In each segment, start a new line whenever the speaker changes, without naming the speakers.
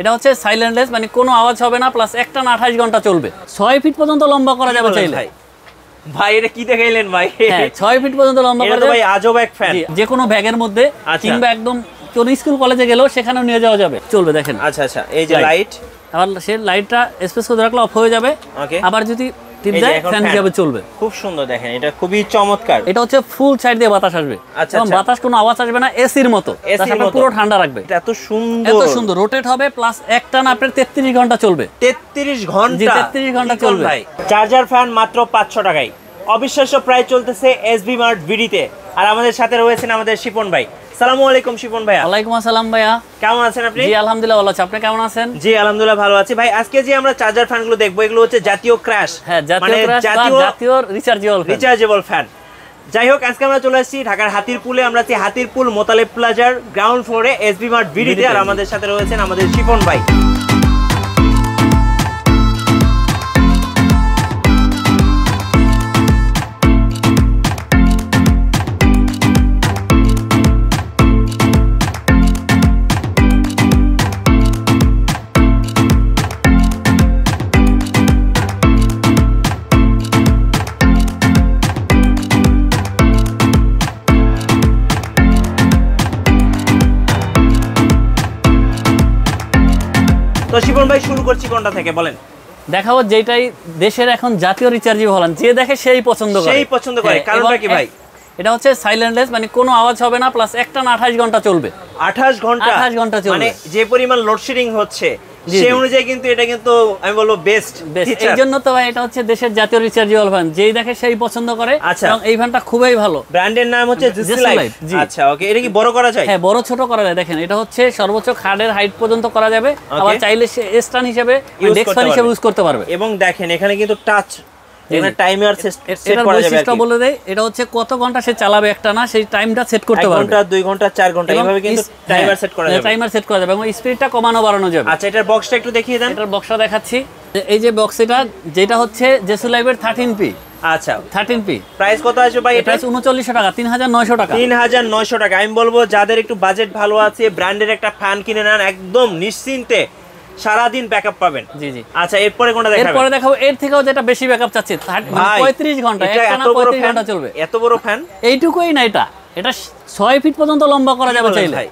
এটা হচ্ছে সাইলেন্টলেস মানে কোনো আওয়াজ হবে না প্লাস একটা না আঠাশ ঘণ্টা চলবে। ছয় ফিট পর্যন্ত লম্বা করা যাবে চাইলে।
ভাই? ভাই এটা কি দেখাইলেন ভাই?
হ্যাঁ ছয় ফিট পর্যন্ত লম্বা করা যাবে।
ভাই আজব এক ফ্যান
জি, যে কোনো ব্যাগের মধ্যে
আচ্ছা।
কিংবা একদম কোন স্কুল কলেজে গেলেও সেখানেও নিয়ে যাওয়া যাবে। চলবে দেখেন।
আচ্ছা আচ্ছা। এই যে লাইট
আবার সে লাইটটা স্পেস করে রাখলে অফ হয়ে যাবে। আবার যদি টিপ দেয় ফ্যান। হিসাবে চলবে।
খুব সুন্দর দেখেন এটা খুবই চমৎকার।
এটা হচ্ছে ফুল সাইড দিয়ে বাতাস আসবে।
আচ্ছা, আচ্ছা।
বাতাস কোনো আওয়াজ আসবে না এসির মতো। পুরো ঠান্ডা রাখবে।
এত সুন্দর।
এত সুন্দর। রোটেট হবে প্লাস একটা না আপনার তেত্রিশ ঘণ্টা চলবে।
33 ঘণ্টা।
জি, 33
ঘণ্টা
চলবে।
ভাই? চার্জার ফ্যান মাত্র 500 টাকায়। অবিশ্বাস্য প্রায় চলতেছে এসবি মার্ট ভিডিতে আর আমাদের সাথে রয়েছেন আমাদের শিপন ভাই। সালামু আলাইকুম শিপন ভাইয়া।
ওয়ালাইকুম আসসালাম ভাইয়া।
কেমন আছেন আপনি?
জি আলহামদুলিল্লাহ ভালো আছি। আপনি কেমন আছেন?
জি আলহামদুলিল্লাহ ভালো আছি। ভাই আজকে যে আমরা চার্জার ফ্যানগুলো দেখব এগুলো হচ্ছে জাতীয় ক্র্যাশ
হ্যাঁ জাতীয় ক্র্যাশ
জাতীয়
জাতীয় রিচার্জেবল
রিচার্জেবল ফ্যান যাই হোক আজকে আমরা চলে আসছি ঢাকার হাতিরপুলে। আমরা আছি হাতিরপুল মোতালেব প্লাজার গ্রাউন্ড ফ্লোরে এসবি মার্ট
বিডিতে
আর আমাদের সাথে রয়েছেন আমাদের শিপন ভাই। তো শিবন ভাই শুরু করছি কোনটা থেকে বলেন
দেখাবো যেটাই দেশের এখন জাতীয় রিচার্জি হলান যে দেখে সেই পছন্দ করে
সেই পছন্দ করে।
হ্যাঁ,
কারণটা কি ভাই?
এটা হচ্ছে সাইলেন্টলেস মানে কোনো আওয়াজ হবে না প্লাস একটা না আঠাশ ঘণ্টা চলবে
আঠাশ ঘণ্টা
28 ঘণ্টা চলবে।
মানে যে পরিমাণ লোডশেডিং হচ্ছে সেই অনুযায়ী কিন্তু এটা কিন্তু আমি বলব বেস্ট
এই জন্য তো ভাই এটা হচ্ছে দেশের জাতীয় রিচার্জেবল যেই দেখে সেই পছন্দ করে।
আচ্ছা।
এবং এই খুবই ভালো।
ব্র্যান্ডের নাম হচ্ছে। আচ্ছা ওকে এটা কি বড় করা যায়?
হ্যাঁ বড় ছোট করা যায়। দেখেন এটা হচ্ছে সর্বোচ্চ খাড়ের হাইট পর্যন্ত করা যাবে। আবার চাইলে সে স্ট্যান্ড হিসেবে ডেস্ক ফ্যান হিসেবে ইউজ করতে পারবে।
এবং দেখেন এখানে কিন্তু টাচ এখানে টাইমার সেট করা যাবে
বলে দেয় এটা হচ্ছে কত ঘণ্টা সে চালাবে একটা না সেই টাইমটা সেট করতে পারবে।
ঘণ্টা দুই ঘণ্টা চার ঘণ্টা এইভাবে কিন্তু টাইমার সেট করা যাবে।
টাইমার সেট করা যাবে এবং স্পিডটা কমানো বাড়ানো যাবে।
আচ্ছা এটার বক্সটা একটু দেখিয়ে দেন।
এটার বক্সটা দেখাচ্ছি। এই যে বক্স এটা যেটা হচ্ছে জেসু লাইভের থার্টিন পি
আচ্ছা।
থার্টিন পি
প্রাইস কত আসবে ভাই এটা
প্রাইস উনচল্লিশশো টাকা তিন হাজার নয়শো টাকা।
তিন হাজার নয়শো টাকা। আমি বলব যাদের একটু বাজেট ভালো আছে ব্র্যান্ডের একটা ফ্যান কিনে নেন একদম নিশ্চিন্তে। সারাদিন ব্যাকআপ পাবেন।
জি জি।
আচ্ছা এরপরে কোনটা দেখাবেন?
এরপরে দেখাবো এর থেকেও যেটা বেশি ব্যাকআপ চাচ্ছি থার্টি- মানে পঁয়ত্রিশ ঘণ্টা
এটা
একটা না
এত বড় ফ্যান
চলবে।
এত বড় ফ্যান
এইটুকুই না এটা? এটা ছয় ফিট পর্যন্ত লম্বা করা যাবে চাইলে।
ভাই?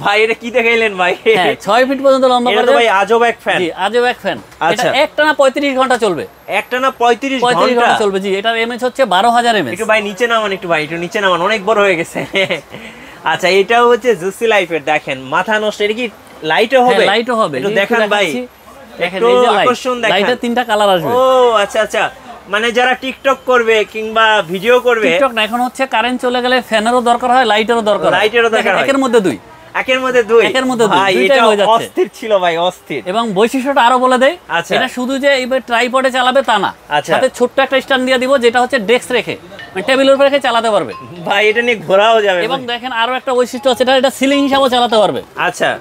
ভাই এটা কি দেখাইলেন ভাই?
হ্যাঁ ফিট পর্যন্ত লম্বা করা যাবে।
ভাই আজব এক ফ্যান
জি আজও এক ফ্যান এটা
আচ্ছা।
একটা পঁয়ত্রিশ ঘণ্টা চলবে?
একটা না পঁয়ত্রিশ
পঁয়ত্রিশ
ঘণ্টা?
ঘণ্টা চলবে জি এটার হচ্ছে বারো হাজার এমএচ
একটু ভাই নিচে নামান একটু ভাই একটু নিচে নামান অনেক বড় হয়ে গেছে। আচ্ছা এটাও হচ্ছে জুসি লাইফের দেখেন মাথা নষ্ট এটা কি লাইটও হবে।
লাইটও হবে।
একটু দেখান ভাই।
দেখেন
একটু
এই যে
আকর্ষণ দেখান।
লাইটের তিনটা কালার আসবে।
ও আচ্ছা আচ্ছা। মানে যারা টিকটক করবে কিংবা ভিডিও করবে
টিকটক না এখন হচ্ছে কারেন্ট চলে গেলে ফ্যানেরও দরকার হয় লাইটেরও দরকার
লাইটেরও দরকার হয়।
একের মধ্যে দুই।
একের মধ্যে দুই।
একের মধ্যে দুই, দুইটাই
এটা
হয়ে যাচ্ছে।
অস্থির ছিল ভাই অস্থির।
এবং বৈশিষ্ট্যটা আরও বলে দেয়
আচ্ছা।
এটা শুধু যে এইবার ট্রাইপডে চালাবে তা না।
আচ্ছা।
সাথে ছোট্ট একটা স্ট্যান্ড দিয়ে দিব যেটা হচ্ছে ডেস্ক রেখে। মানে টেবিলের উপর রেখে চালাতে পারবে।
ভাই এটা নিয়ে ঘোরাও যাবে
এবং দেখেন আরও একটা বৈশিষ্ট্য আছে এটা এটা সিলিং হিসাবেও চালাতে পারবে।
আচ্ছা।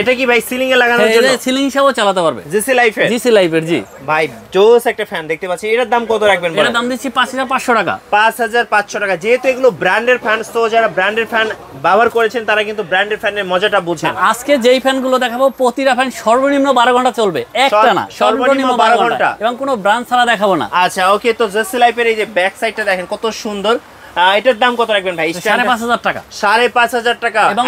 এটা কি ভাই সিলিং এ লাগানোর জন্য?
সিলিং হিসাবেও চালাতে পারবে।
জিসি লাইফের
জিসি লাইফের জি।
ভাই জোস একটা ফ্যান দেখতে পাচ্ছি। এটার দাম কত রাখবেন
এটার দাম দিচ্ছি পাঁচ হাজার পাঁচশো টাকা।
পাঁচ হাজার পাঁচশো টাকা। যেহেতু এগুলো ব্র্যান্ডের ফ্যান তো যারা ব্র্যান্ডের ফ্যান ব্যবহার করেছেন তারা কিন্তু ব্র্যান্ডের ফ্যানের মজাটা বুঝেন।
আজকে যেই ফ্যানগুলো দেখাবো প্রতিটা ফ্যান সর্বনিম্ন বারো ঘণ্টা চলবে। একটা না সর্বনিম্ন বারো ঘণ্টা। এবং কোনো ব্র্যান্ড ছাড়া দেখাবো না।
আচ্ছা ওকে তো জেসি লাইফের এই যে ব্যাক সাইডটা দেখেন কত সুন্দর। এটার দাম কত রাখবেন ভাই?
সাড়ে পাঁচ হাজার টাকা।
সাড়ে পাঁচ হাজার টাকা।
এবং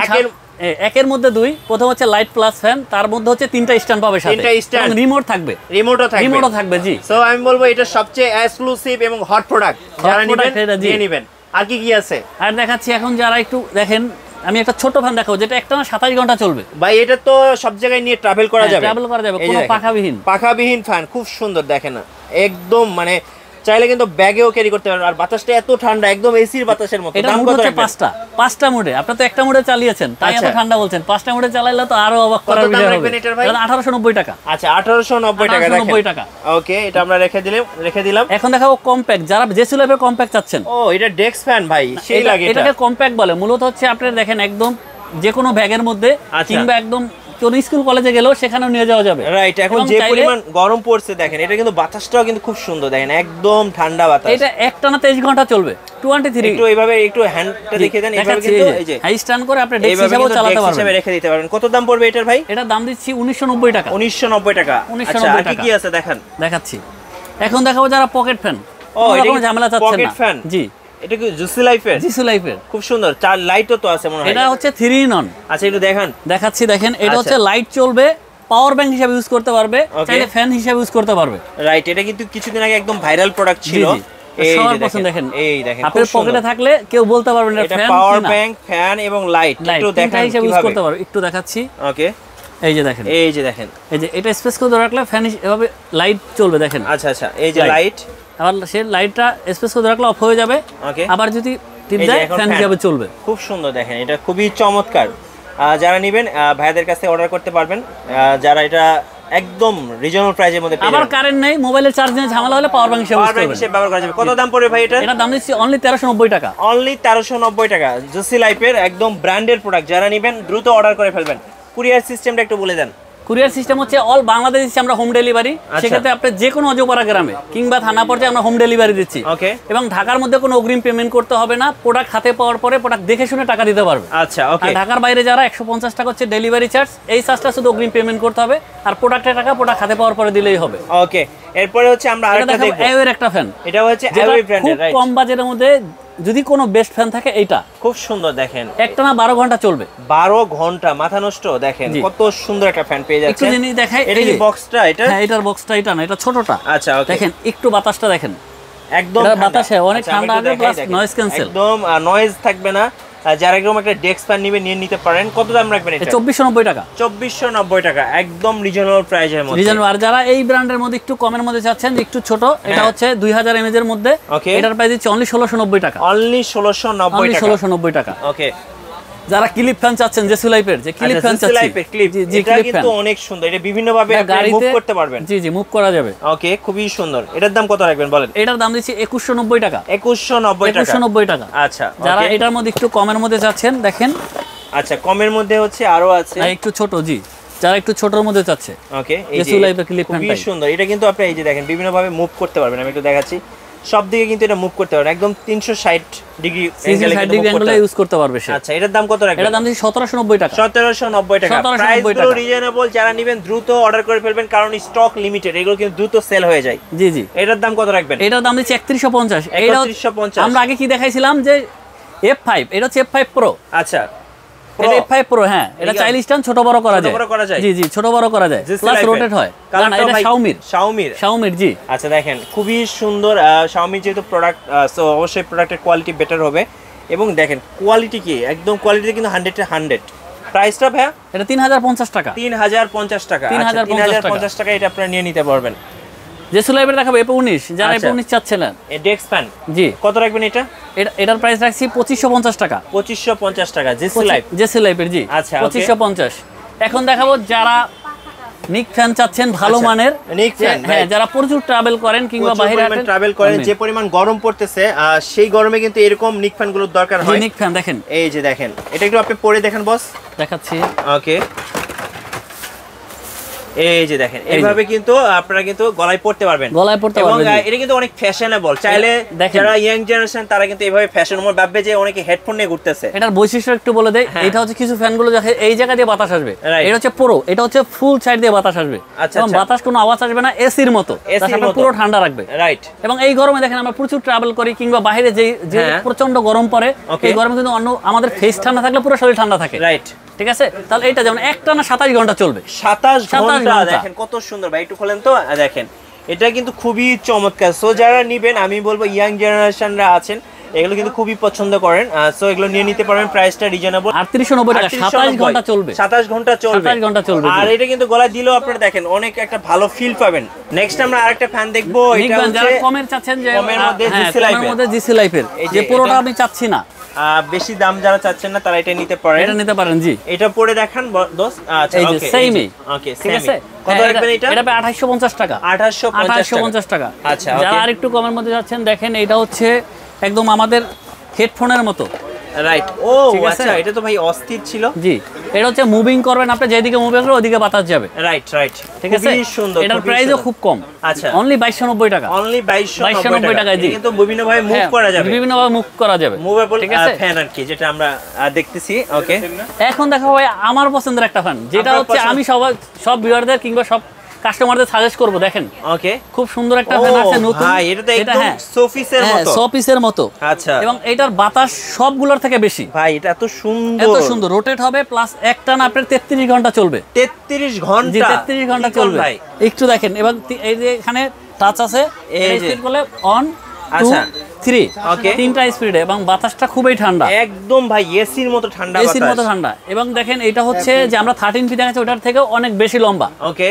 একের-
মধ্যে দুই। প্রথম হচ্ছে লাইট প্লাস ফ্যান তার মধ্যে হচ্ছে তিনটা স্ট্যান্ড পাবে সাথে।
তিনটা stand।
রিমোট থাকবে।
রিমোটও থাকবে।
রিমোটও থাকবে জি।
সো আমি বলব এটা সবচেয়ে এক্সক্লুসিভ এবং হট প্রোডাক্ট যারা নেবেন নিয়ে নেবেন। আর কি কি আছে?
আর দেখাচ্ছি এখন যারা একটু দেখেন আমি একটা ছোট ফ্যান দেখাবো যেটা একটা না সাতাশ ঘণ্টা চলবে।
ভাই এটা তো সব জায়গায় নিয়ে ট্রাভেল করা
হ্যাঁ,
যাবে।
travel করা যাবে, কোনো পাখাবিহীন।
পাখাবিহীন ফ্যান খুব সুন্দর দেখেন না। একদম মানে চাইলে কিন্তু ব্যাগেও ক্যারি করতে পারবেন। আর বাতাসটা এত ঠান্ডা একদম এসির বাতাসের মতো।
এটা
দাম
মোড
কত
হচ্ছে পাঁচটা। পাঁচটা মোডে আপনার তো একটা মোডে চালিয়েছেন তাই এত
আচ্ছা।
ঠান্ডা বলছেন। পাঁচটা মোডে চালাইলে তো আরও অবাক করার বিষয় হবে? আঠারোশো নব্বই টাকা।
আচ্ছা আঠারোশো নব্বই টাকা
1890 টাকা।
ওকে এটা আমরা রেখে দিলাম রেখে দিলাম।
এখন দেখাবো কম্প্যাক্ট যারা জেসি ল্যাবের কম্প্যাক্ট চাচ্ছেন।
ও এটা ডেস্ক ফ্যান ভাই সেই লাগে
এটাকে কম্প্যাক্ট বলে। মূলত হচ্ছে আপনি দেখেন একদম যে কোনো ব্যাগের মধ্যে
আচ্ছা।
কিংবা একদম কোন স্কুল কলেজে গেলেও সেখানেও নিয়ে যাওয়া যাবে।
রাইট এখন যে পরিমাণ গরম পড়ছে দেখেন এটা কিন্তু বাতাসটাও কিন্তু খুব সুন্দর দেখেন একদম ঠান্ডা বাতাস।
এটা একটানা তেইশ ঘণ্টা চলবে টোয়েন্টি থ্রি
একটু এইভাবে একটু হ্যান্ডটা দেখে দেন এইভাবে কিন্তু
এই
যে
হাই স্ট্যান্ড করে আপনি ডেস্ক হিসাবেও চালাতে
desk হিসেবে
পারবেন
রেখে দিতে পারবেন। কত দাম পড়বে এটার ভাই?
এটার দাম দিচ্ছি উনিশশো নব্বই টাকা।
উনিশশো নব্বই টাকা।
1990
আচ্ছা আর কি। কি আছে দেখান।
দেখাচ্ছি। এখন দেখাবো যারা পকেট ফ্যান
ও এটা কি
ঝামেলা চাচ্ছেন
পকেট ফ্যান
জি।
এটা কি জুসি লাইফের?
জিসু লাইফের।
খুব সুন্দর চার লাইটও তো আছে মনে হয়।
এটা হচ্ছে থ্রি ইন অন
আচ্ছা একটু দেখান।
দেখাচ্ছি দেখেন এটা
আচ্ছা।
হচ্ছে লাইট চলবে পাওয়ার ব্যাংক হিসাবে ইউজ করতে পারবে চাইলে ফ্যান হিসাবে ইউজ করতে পারবে।
রাইট এটা কিন্তু কিছুদিন আগে একদম ভাইরাল প্রোডাক্ট ছিল।
সবার পছন্দ দেখেন।
এই দেখেন
আপনার পকেটে থাকলে কেউ বলতে পারবে না ফ্যান
পাওয়ার ব্যাংক ফ্যান এবং লাইট একটু দেখান
হিসাবে ইউজ করতে পারবে। একটু দেখাচ্ছি।
ওকে
এই যে দেখেন।
এই যে দেখেন।
এই যে এটা স্পেস করে ধরে রাখলে ফ্যান এভাবে লাইট চলবে দেখেন।
আচ্ছা আচ্ছা। এই যে লাইট
আবার সে লাইটটা স্পেস করে রাখলে অফ হয়ে যাবে।
ওকে
আবার যদি টিপ দেয় ফ্যান। হিসাবে চলবে।
খুব সুন্দর দেখেন এটা খুবই চমৎকার। যারা নেবেন আহ, ভাইয়াদের কাছে অর্ডার করতে পারবেন। যারা এটা একদম রিজনাল প্রাইজের মধ্যে
আবার কারেন্ট নেই মোবাইলের চার্জ নিয়ে ঝামেলা হলে পাওয়ার ব্যাংক হিসাবে
পাওয়ার
ইউজ
ব্যাংক হিসেবে ব্যবহার করা যাবে। কত দাম পড়বে ভাই এটা?
এটার দাম দিচ্ছি অনলি তেরোশো নব্বই টাকা।
অনলি তেরোশো নব্বই টাকা। জুসি লাইফের একদম ব্র্যান্ডের প্রোডাক্ট যারা নেবেন দ্রুত অর্ডার করে ফেলবেন। কুরিয়ার সিস্টেমটা একটু বলে দেন।
কুরিয়ার সিস্টেম হচ্ছে অল বাংলাদেশ দিচ্ছি আমরা হোম ডেলিভারি।
আচ্ছা।
সেক্ষেত্রে আপনি যে কোনো অজপাড়া গ্রামে কিংবা থানা পর্যায়ে আমরা হোম ডেলিভারি দিচ্ছি।
ওকে।
এবং ঢাকার মধ্যে কোনো অগ্রিম পেমেন্ট করতে হবে না প্রোডাক্ট হাতে পাওয়ার পরে প্রোডাক্ট দেখে শুনে টাকা দিতে পারবে।
আচ্ছা ওকে।
ঢাকার বাইরে যারা একশো পঞ্চাশ টাকা হচ্ছে ডেলিভারি চার্জ এই চার্জটা শুধু অগ্রিম পেমেন্ট করতে হবে। আর প্রোডাক্টের টাকা প্রোডাক্ট হাতে পাওয়ার পরে দিলেই হবে।
ওকে এরপরে হচ্ছে আমরা আরেকটা
দেখাবো একটা ফ্যান
এটা হচ্ছে
খুব কম বাজেটের মধ্যে যদি কোনো বেস্ট ফ্যান থাকে এইটা।
খুব সুন্দর দেখেন।
একটা না বারো ঘণ্টা চলবে।
বারো ঘণ্টা মাথা নষ্ট দেখেন কত সুন্দর একটা ফ্যান পেয়ে
একটু
যাচ্ছে
জিনিস দেখাই
এটা
এই
বক্সটা এটা?
হ্যাঁ এটার বক্সটা এটা না এটা ছোটটা।
আচ্ছা
দেখেন একটু বাতাসটা দেখেন।
একদম
বাতাসে অনেক
আচ্ছা,
ঠান্ডা
একটু প্লাস
নয়েজ cancel।
একদম নয়েজ থাকবে না। যারা এরকম একটা ডেস্ক ফ্যান নিবে নিয়ে নিতে পারেন। কত দাম রাখবেন এটা?
চব্বিশশো নব্বই টাকা।
চব্বিশশো নব্বই টাকা একদম রিজনেবল প্রাইসের মধ্যে।
রিজনেবল আর যারা এই ব্র্যান্ডের মধ্যে একটু কমের মধ্যে চাচ্ছেন একটু ছোট এটা
হ্যাঁ।
হচ্ছে দুই হাজার এমএজ এর মধ্যে. এটার প্রাইস হচ্ছে অনলি ষোলোশো নব্বই টাকা।
অনলি ষোলোশো নব্বই
অনলি
টাকা।
ষোলোশো নব্বই টাকা।
ওকে
যারা ক্লিপ ফ্যান চাচ্ছেন যে সুলাইপের যে ক্লিপ ফ্যান চাচ্ছি
লাইফের ক্লিপ
জি
এটা কিন্তু অনেক সুন্দর এটা বিভিন্ন ভাবে আপনি মুভ করতে পারবেন।
জি জি মুভ করা যাবে।
ওকে খুবই সুন্দর। এটার দাম কত রাখবেন বলেন?
এটার দাম দিচ্ছি একুশশো নব্বই টাকা।
একুশশো নব্বই টাকা।
একুশশো নব্বই টাকা।
আচ্ছা
যারা এটার মধ্যে একটু কমের মধ্যে চাচ্ছেন দেখেন।
আচ্ছা কমের মধ্যে হচ্ছে আরও আছে।
আর একটু ছোট জি। যারা একটু ছোটর মধ্যে চাচ্ছে।
ওকে এই যে
Life এর clip
খুবই সুন্দর। এটা কিন্তু আপনি এই যে দেখেন বিভিন্ন ভাবে মুভ করতে পারবেন। আমি একটু দেখাচ্ছি। সব দিকে কিন্তু এটা মুভ করতে পারবেন একদম 360 ডিগ্রি
অ্যাঙ্গেলে ইউজ করতে পারবে। সে।
আচ্ছা এটার দাম কত রাখবেন?
এটার দাম দিচ্ছি সতেরোশো নব্বই টাকা।
সতেরোশো নব্বই টাকা।
1790 প্রাইসগুলো
রিজনেবল যারা নেবেন দ্রুত অর্ডার করে ফেলবেন কারণ স্টক লিমিটেড এগুলো কিন্তু দ্রুত সেল হয়ে যায়।
জি জি।
এটার দাম কত রাখবেন?
এটার দাম দিচ্ছি একত্রিশশো পঞ্চাশ। এইটা হচ্ছে-
3150
আমরা আগে কি দেখাইছিলাম যে এফ ফাইভ এটা হচ্ছে এফ ফাইভ প্রো
আচ্ছা।
এটা এফ ফাইভ প্রো হ্যাঁ। এটা চাইলে স্ট্যান্ড ছোট বড় করা যায়।
বড় করা যায়?
জি জি ছোট বড় করা যায়। প্লাস রোটেট হয়। না না এটা শাওমির
শাওমির
শাওমির জি।
আচ্ছা দেখেন খুবই সুন্দর শাওমি যেহেতু প্রোডাক্ট সো অবশ্যই প্রোডাক্টের কোয়ালিটি বেটার হবে। এবং দেখেন কোয়ালিটি কি? একদম কোয়ালিটি কিন্তু হান্ড্রেড হান্ড্রেড প্রাইসটা ভাইয়া?
এটা তিন হাজার পঞ্চাশ টাকা।
তিন হাজার পঞ্চাশ টাকা।
তিন
আচ্ছা,
হাজার
তিন হাজার
পঞ্চাশ
টাকা। এটা আপনারা নিয়ে নিতে পারবেন।
যে সুলাইবের দেখাবো এপো উনিশ যারা
আচ্ছা।
এপো উনিশ চাচ্ছিলেন।
এই ডেক্স ফ্যান
জি।
কত রাখবেন এটা?
এটা এটার প্রাইস রাখছি পঁচিশশো পঞ্চাশ টাকা।
পঁচিশশো পঞ্চাশ টাকা জিসি লাইফ
যে সুলাইবের জি।
আচ্ছা,
পঁচিশশো পঞ্চাশ। এখন দেখাবো যারা নিক ফ্যান চাচ্ছেন ভালো
আচ্ছা,
মানের।
নিক
যে-
fan,
হ্যাঁ যারা প্রচুর ট্রাভেল করেন কিংবা বাইরে
ট্রাভেল করেন যে পরিমাণ গরম পড়তেছে সেই গরমে কিন্তু এরকম নিক ফ্যানগুলোর দরকার হয়।
নিক ফ্যান দেখেন।
এই যে দেখেন এটা একটু আপনি পরে দেখেন বস
দেখাচ্ছি।
ওকে এই যে দেখেন এইভাবে কিন্তু আপনারা কিন্তু গলায় পড়তে পারবেন।
গলায় পড়তে
এবং
পারবে, জি।
আহ, এটা কিন্তু অনেক ফ্যাশনেবল চাইলে যারা ইয়াং জেনারেশন তারা কিন্তু এইভাবে ফ্যাশন ভাববে যে অনেকে হেডফোন নিয়ে ঘুরতেছে।
এটার বৈশিষ্ট্য একটু বলে দেয়
হ্যাঁ।
এটা হচ্ছে কিছু ফ্যানগুলো দেখে এই জায়গা দিয়ে বাতাস আসবে। এটা হচ্ছে পুরো এটা হচ্ছে ফুল সাইড দিয়ে বাতাস আসবে।
আচ্ছা, আচ্ছা।
বাতাস কোনো আওয়াজ আসবে না এসির মতো। পুরো ঠান্ডা রাখবে।
রাইট
এবং এই গরমে দেখেন আমরা প্রচুর ট্রাভেল করি কিংবা বাইরে যে যে
হ্যাঁ।
প্রচণ্ড গরম পড়ে এই গরমে কিন্তু অন্য আমাদের ফেস ঠান্ডা থাকলে পুরো শরীর ঠান্ডা থাকে।
রাইট
ঠিক আছে? তাহলে এটা যেমন একটা না সাতাশ ঘণ্টা চলবে।
সাতাশ
ঘণ্টা।
দেখেন কত সুন্দর ভাই একটু খোলেন তো। দেখেন এটা কিন্তু খুবই চমৎকার। সো যারা নিবেন আমি বলব ইয়াং জেনারেশনরা আছেন এগুলো কিন্তু খুবই পছন্দ করেন। সো এগুলো নিয়ে নিতে পারবেন প্রাইসটা রিজনেবল
আটত্রিশশো নব্বই টাকা সাতাশ ঘণ্টা চলবে।
সাতাশ ঘণ্টা চলবে।
27 ঘণ্টা চলবে,
আর এটা কিন্তু গলায় দিলেও আপনারা দেখেন অনেক একটা ভালো ফিল পাবেন। নেক্সট আমরা আরেকটা ফ্যান দেখব এটা
যারা
হচ্ছে
কমের চাচ্ছেন যে
কমের মধ্যে
হ্যাঁ, জিসি লাইফের।
এই যে
পুরোটা আমি চাচ্ছি না।
বেশি দাম যারা চাচ্ছেন না তারা এটা নিতে পারেন।
এটা নিতে পারেন জি।
এটা পরে দেখান দোস্ত। আচ্ছা ওকে
সেমই
ওকে
ঠিক আছে?
কত
হ্যাঁ,
রাখবেন এটা
এটা? আঠাশশো পঞ্চাশ টাকা।
আঠাশশো
আঠাশশো পঞ্চাশ টাকা।
আচ্ছা,
যারা
আরেকটু
আর একটু কমের মধ্যে যাচ্ছেন দেখেন এটা হচ্ছে একদম আমাদের হেডফোনের মতো।
রাইট ও আচ্ছা এটা তো ভাই অস্থির ছিল।
জি। এটা হচ্ছে মুভিং করবেন আপনি যেদিকে মুভ করবেন ওদিকে বাতাস যাবে।
রাইট রাইট
ঠিক আছে?
সুন্দর
এটার প্রাইসও খুব কম।
আচ্ছা।
অনলি বাইশশো নব্বই টাকা।
অনলি 2290
2290
টাকা।
জি।
কিন্তু বিভিন্ন ভাবে মুভ
হ্যাঁ,
করা যাবে।
বিভিন্নভাবে মুভ করা যাবে।
মুভেবল
ঠিক আছে?
ফ্যান আর কি যেটা আমরা দেখতেছি ওকে
এখন দেখো ভাই আমার পছন্দের একটা ফ্যান যেটা হচ্ছে আমি সবাই সব ভিউয়ারদের কিংবা সব কাস্টমারদের সাজেস্ট করব দেখেন।
ওকে
খুব সুন্দর একটা ফ্যান আছে নতুন।
ভাই এটা তো একদম
হ্যাঁ।
সোফিসের
হ্যাঁ
মতো।
সোফিসের মতো।
আচ্ছা।
এবং এটার বাতাস সবগুলোর থেকে বেশি।
ভাই এটা এত সুন্দর।
এত সুন্দর। রোটেট হবে প্লাস একটা না আপনার তেত্রিশ ঘণ্টা চলবে।
33
জি
ঘণ্টা
তেত্রিশ
ঘণ্টা
চলবে।
ভাই?
একটু দেখেন এবং এই যে এখানে টাচ আছে
এই যে।
বলে অন
আচ্ছা।
Three
Okay.
তিনটা স্পিডে এবং বাতাসটা খুবই ঠান্ডা।
একদম ভাই এসির মতো ঠান্ডা
এসির মতো ঠান্ডা। এবং দেখেন এটা হচ্ছে যে আমরা থার্টিন ফি দেখাচ্ছি ওটার থেকে অনেক বেশি লম্বা।
ওকে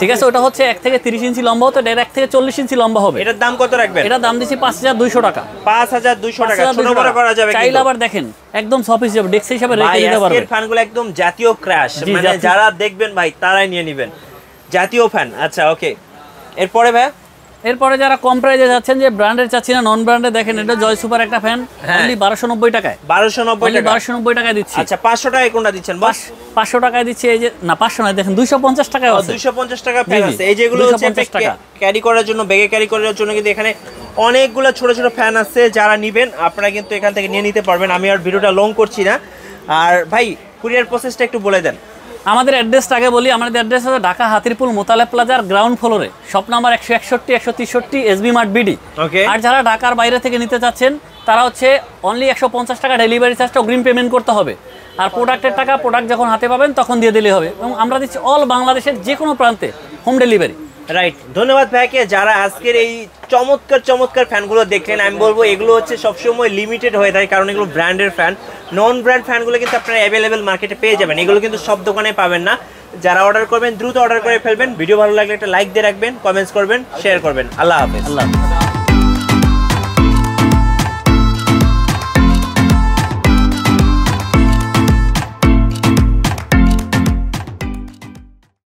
ঠিক আছে ওটা হচ্ছে এক থেকে তিরিশ ইঞ্চি লম্বা হতো এটা এক থেকে চল্লিশ ইঞ্চি লম্বা হবে।
এটার দাম কত রাখবেন?
এটা দাম দিচ্ছি পাঁচ হাজার দুইশো টাকা।
5200 টাকা।
5,200
ছোট বড়
টাকা।
করা যাবে
চাইলে আবার দেখেন একদম সফিস হিসাবে ডেক্স হিসাবে রেখে দিতে
ফ্যানগুলো একদম জাতীয় ক্র্যাশ মানে যারা দেখবেন ভাই তারাই নিয়ে নেবেন। জাতীয় ফ্যান আচ্ছা ওকে এরপরে ভাই?
এরপরে যারা কম প্রাইজে যাচ্ছেন যে ব্র্যান্ডের চাচ্ছি না নন ব্র্যান্ডে দেখেন এটা জয় সুপার একটা ফ্যান। অনলি বারোশো নব্বই টাকায়।
বারোশো নব্বই
অনলি
টাকা।
বারোশো নব্বই টাকায় দিচ্ছি।
আচ্ছা পাঁচশো টাকায় কোনটা দিচ্ছেন বস?
পাঁচ- পাঁচশো টাকায় দিচ্ছি এই যে না পাঁচশো নয় দেখেন দুইশো পঞ্চাশ টাকায় আছে।
দুইশো পঞ্চাশ টাকা ফ্যান আছে। এই যেগুলো হচ্ছে
250।
ক্যারি করার জন্য ব্যাগে ক্যারি করার জন্য কিন্তু এখানে অনেকগুলো ছোট ছোট ফ্যান আছে। যারা নিবেন আপনারা কিন্তু এখান থেকে নিয়ে নিতে পারবেন। আমি আর ভিডিওটা লং করছি না। আর ভাই কুরিয়ার প্রসেসটা একটু বলে দেন।
আমাদের অ্যাড্রেসটা আগে বলি আমাদের অ্যাড্রেস হচ্ছে ঢাকা হাতিরপুল মোতালে প্লাজার গ্রাউন্ড ফ্লোরে। শপ নাম্বার একশো একষট্টি একশো তেষট্টি এসবি মার্ট বিডি।
ওকে
আর যারা ঢাকার বাইরে থেকে নিতে চাচ্ছেন তারা হচ্ছে অনলি একশো পঞ্চাশ টাকা ডেলিভারি চার্জটা অগ্রিম পেমেন্ট করতে হবে। আর প্রোডাক্টের টাকা প্রোডাক্ট যখন হাতে পাবেন তখন দিয়ে দিলে হবে। এবং আমরা দিচ্ছি অল বাংলাদেশের যে কোনো প্রান্তে হোম ডেলিভারি
রাইট ধন্যবাদ ভাইকে, যারা আজকের এই চমৎকার চমৎকার ফ্যানগুলো দেখলেন, আমি বলব এগুলো হচ্ছে সবসময় লিমিটেড হয়ে থাকে, কারণ এগুলো ব্র্যান্ডের ফ্যান নন ব্র্যান্ড ফ্যানগুলো কিন্তু আপনারা অ্যাভেলেবেল মার্কেটে পেয়ে যাবেন, এগুলো কিন্তু সব দোকানে পাবেন না। যারা অর্ডার করবেন, দ্রুত অর্ডার করে ফেলবেন। ভিডিও ভালো লাগলে একটা লাইক দিয়ে রাখবেন কমেন্টস করবেন শেয়ার করবেন। আল্লাহ হাফেজ।
আল্লাহ।